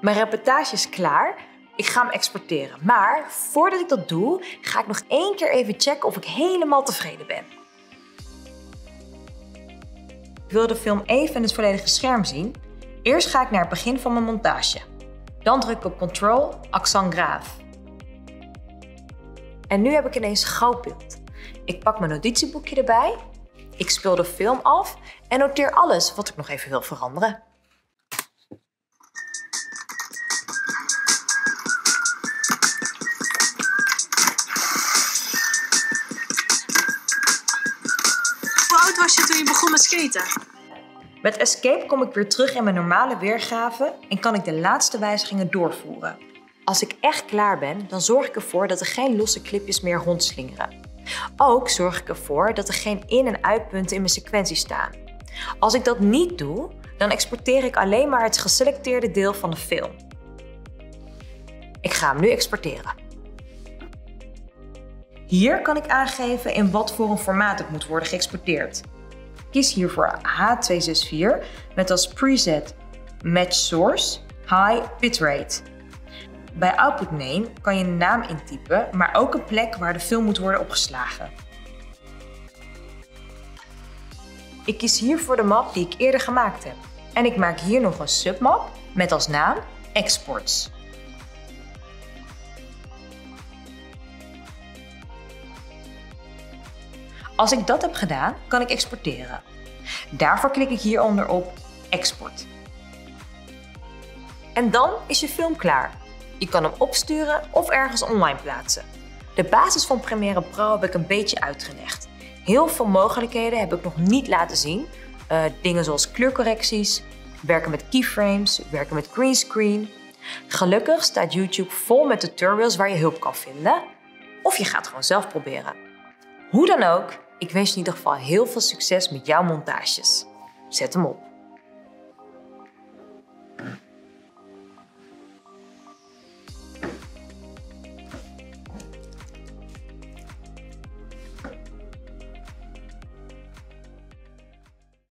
Mijn reportage is klaar. Ik ga hem exporteren. Maar voordat ik dat doe, ga ik nog één keer even checken of ik helemaal tevreden ben. Ik wil de film even in het volledige scherm zien. Eerst ga ik naar het begin van mijn montage. Dan druk ik op Control, accent graaf. En nu heb ik ineens gauw beeld. Ik pak mijn notitieboekje erbij, ik speel de film af en noteer alles wat ik nog even wil veranderen. Was je toen je begon met skaten? Met Escape kom ik weer terug in mijn normale weergave en kan ik de laatste wijzigingen doorvoeren. Als ik echt klaar ben, dan zorg ik ervoor dat er geen losse clipjes meer rondslingeren. Ook zorg ik ervoor dat er geen in- en uitpunten in mijn sequentie staan. Als ik dat niet doe, dan exporteer ik alleen maar het geselecteerde deel van de film. Ik ga hem nu exporteren. Hier kan ik aangeven in wat voor een formaat het moet worden geëxporteerd. Kies hiervoor H264 met als preset Match Source High Bitrate. Bij Output Name kan je een naam intypen, maar ook een plek waar de film moet worden opgeslagen. Ik kies hiervoor de map die ik eerder gemaakt heb. En ik maak hier nog een submap met als naam Exports. Als ik dat heb gedaan, kan ik exporteren. Daarvoor klik ik hieronder op Export. En dan is je film klaar. Je kan hem opsturen of ergens online plaatsen. De basis van Premiere Pro heb ik een beetje uitgelegd. Heel veel mogelijkheden heb ik nog niet laten zien. Uh, dingen zoals kleurcorrecties, werken met keyframes, werken met greenscreen. Gelukkig staat YouTube vol met tutorials waar je hulp kan vinden. Of je gaat gewoon zelf proberen. Hoe dan ook, ik wens je in ieder geval heel veel succes met jouw montages. Zet hem op.